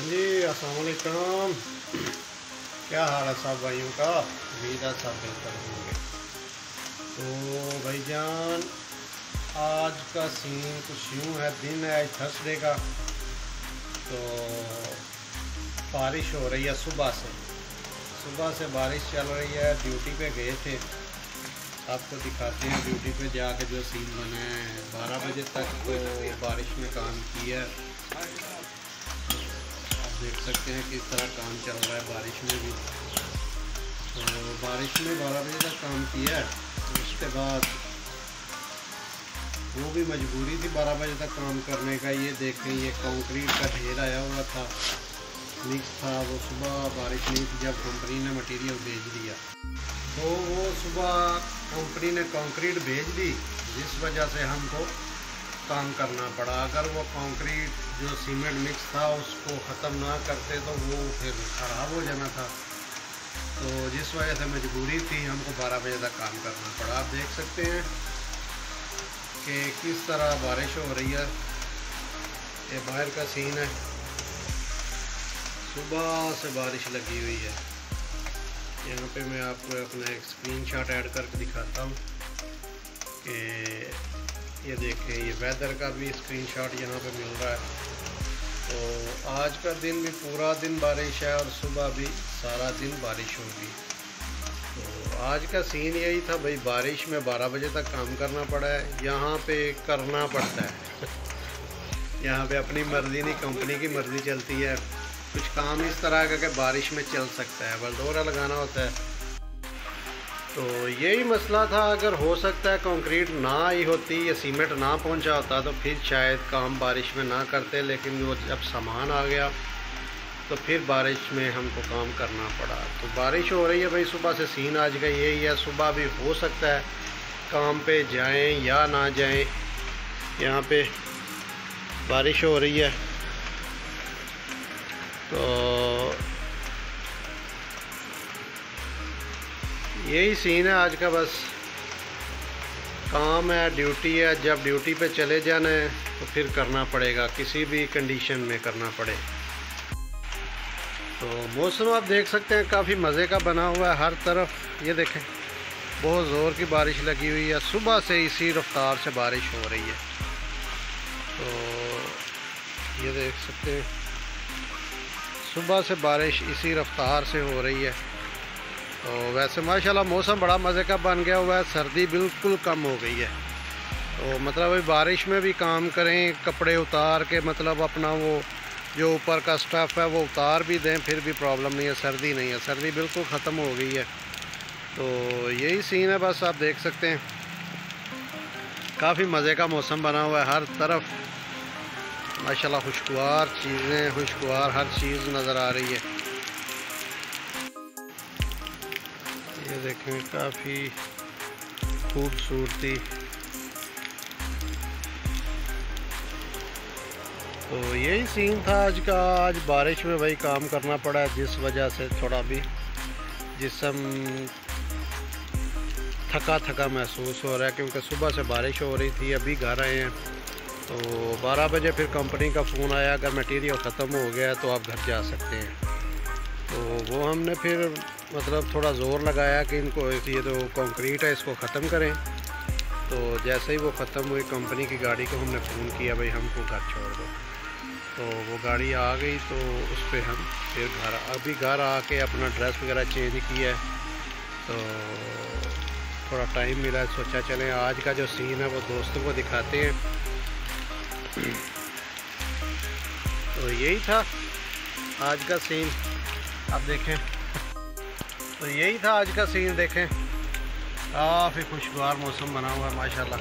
हाँ जी असलकम क्या हाल है सब भाइयों का? उम्मीद सब बेहतर होंगे। तो भाईजान आज का सीन कुछ यूँ है, दिन है, आज थर्सडे का। तो बारिश हो रही है सुबह से। सुबह से बारिश चल रही है ड्यूटी पे गए थे। आपको दिखाते हैं ड्यूटी पे जाके जो सीन बने हैं। बारह बजे तक तो बारिश में काम किया। देख सकते हैं किस तरह काम चल रहा है बारिश में भी। तो बारिश में बारह बजे तक काम किया है, उसके बाद वो भी मजबूरी थी बारह बजे तक काम करने का। ये देखें, ये कंक्रीट का ढेर आया हुआ था, मिक्स था, वो सुबह बारिश नहीं थी जब कंपनी ने मटेरियल भेज दिया। तो वो सुबह कंपनी ने कंक्रीट भेज दी, जिस वजह से हमको काम करना पड़ा। अगर वो कंक्रीट जो सीमेंट मिक्स था, उसको ख़त्म ना करते तो वो फिर ख़राब हो जाना था। तो जिस वजह से मजबूरी थी, हमको 12 बजे तक काम करना पड़ा। आप देख सकते हैं कि किस तरह बारिश हो रही है। ये बाहर का सीन है। सुबह से बारिश लगी हुई है। यहाँ पे मैं आपको अपना एक स्क्रीनशॉट ऐड करके दिखाता हूँ कि ये देखें, ये वेदर का भी स्क्रीनशॉट यहाँ पे मिल रहा है। तो आज का दिन भी पूरा दिन बारिश है और सुबह भी सारा दिन बारिश होगी। तो आज का सीन यही था, भाई बारिश में 12 बजे तक काम करना पड़ा है, यहाँ पे करना पड़ता है। यहाँ पे अपनी मर्ज़ी नहीं कंपनी की मर्ज़ी चलती है। कुछ काम इस तरह का कि बारिश में चल सकता है बल्डोरा लगाना होता है। तो यही मसला था, अगर हो सकता है कंक्रीट ना आई होती, या सीमेंट ना पहुँचा होता तो फिर शायद काम बारिश में ना करते, लेकिन वो जब सामान आ गया तो फिर बारिश में हमको काम करना पड़ा। तो बारिश हो रही है भाई, सुबह से सीन आज का यही है, सुबह भी हो सकता है काम पे जाएँ या ना जाएँ, यहाँ पे बारिश हो रही है। तो यही सीन है आज का बस। काम है ड्यूटी है, जब ड्यूटी पे चले जाना है तो फिर करना पड़ेगा, किसी भी कंडीशन में करना पड़े। तो मौसम आप देख सकते हैं, काफ़ी मज़े का बना हुआ है हर तरफ़। ये देखें, बहुत ज़ोर की बारिश लगी हुई है। सुबह से इसी रफ्तार से बारिश हो रही है। तो ये देख सकते हैं, सुबह से बारिश इसी रफ्तार से हो रही है। तो वैसे माशाल्लाह मौसम बड़ा मज़े का बन गया हुआ है सर्दी बिल्कुल कम हो गई है। तो मतलब अभी बारिश में भी काम करें, कपड़े उतार के मतलब अपना वो जो ऊपर का स्टफ़ है, वो उतार भी दें, फिर भी प्रॉब्लम नहीं है, सर्दी नहीं है। सर्दी बिल्कुल ख़त्म हो गई है। तो यही सीन है, बस आप देख सकते हैं। काफ़ी मज़े का मौसम बना हुआ है, हर तरफ़। माशाल्लाह खुशगवार चीज़ें, खुशगवार हर चीज़ नज़र आ रही है। ये देखें, काफ़ी खूबसूरती। तो यही सीन था आज का। आज बारिश में भाई काम करना पड़ा, जिस वजह से थोड़ा भी जिसम थका थका महसूस हो रहा है, क्योंकि सुबह से बारिश हो रही थी, अभी घर आए हैं। तो 12 बजे फिर कंपनी का फ़ोन आया, अगर मटेरियल ख़त्म हो गया तो आप घर जा सकते हैं। तो वो हमने फिर मतलब थोड़ा ज़ोर लगाया कि इनको ये तो कंक्रीट है, इसको ख़त्म करें। तो जैसे ही वो ख़त्म हुई, कंपनी की गाड़ी को हमने फ़ोन किया, भाई, हमको घर छोड़ दो। तो वो गाड़ी आ गई तो उस पर हम फिर घर, अभी घर आके अपना ड्रेस वगैरह चेंज किया। तो थोड़ा टाइम मिला, सोचा चलें, आज का जो सीन है, वो दोस्तों को दिखाते हैं। तो यही था आज का सीन। आप देखें। तो यही था आज का सीन देखें। काफ़ी खुशगवार मौसम बना हुआ है, माशाल्लाह।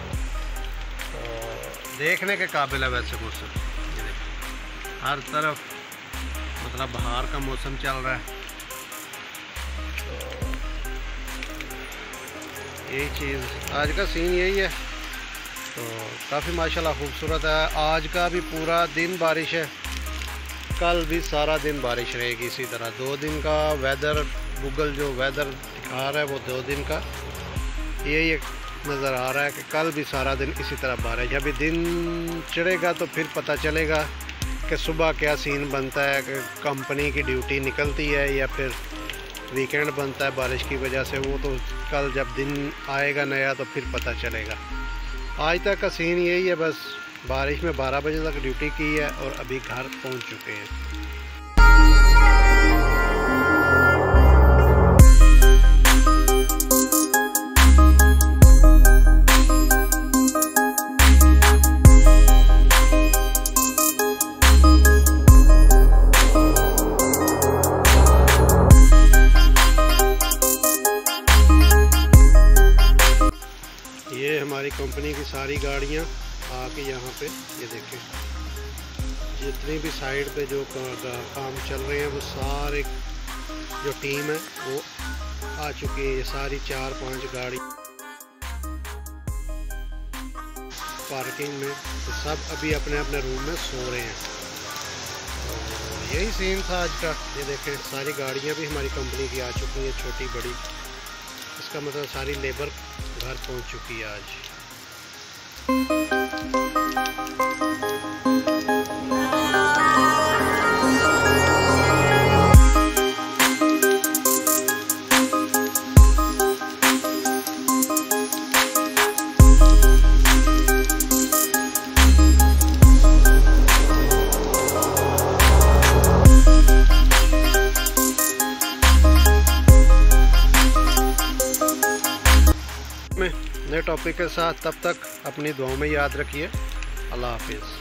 तो देखने के काबिल है वैसे मौसम। हर तरफ़ मतलब बाहर का मौसम चल रहा है। तो यही चीज़, आज का सीन यही है। तो काफ़ी माशाल्लाह खूबसूरत है। आज का भी पूरा दिन बारिश है। कल भी सारा दिन बारिश रहेगी इसी तरह। दो दिन का वेदर गूगल जो वेदर दिखा रहा है वो दो दिन का। यही एक नज़र आ रहा है कि कल भी सारा दिन इसी तरह बारिश। अभी दिन चढ़ेगा तो फिर पता चलेगा कि सुबह क्या सीन बनता है, कि कंपनी की ड्यूटी निकलती है या फिर वीकेंड बनता है बारिश की वजह से। वो तो कल जब दिन आएगा नया तो फिर पता चलेगा। आज तक का सीन यही है, बस बारिश में 12 बजे तक ड्यूटी की है और अभी घर पहुँच चुके हैं। हमारी कंपनी की सारी गाड़ियाँ आके यहाँ पे, ये देखें। जितनी भी साइड पे जो काम चल रहे हैं, वो सारे जो टीम है, वो आ चुकी है। ये सारी चार पाँच गाड़ी पार्किंग में तो सब अभी अपने अपने रूम में सो रहे हैं। यही सीन था आज का। ये देखें, सारी गाड़ियाँ भी हमारी कंपनी की आ चुकी हैं, छोटी, बड़ी। इसका मतलब सारी लेबर घर पहुँच चुकी है आज। नए टॉपिक के साथ तब तक अपनी दुआओं में याद रखिए। अल्लाह हाफिज़।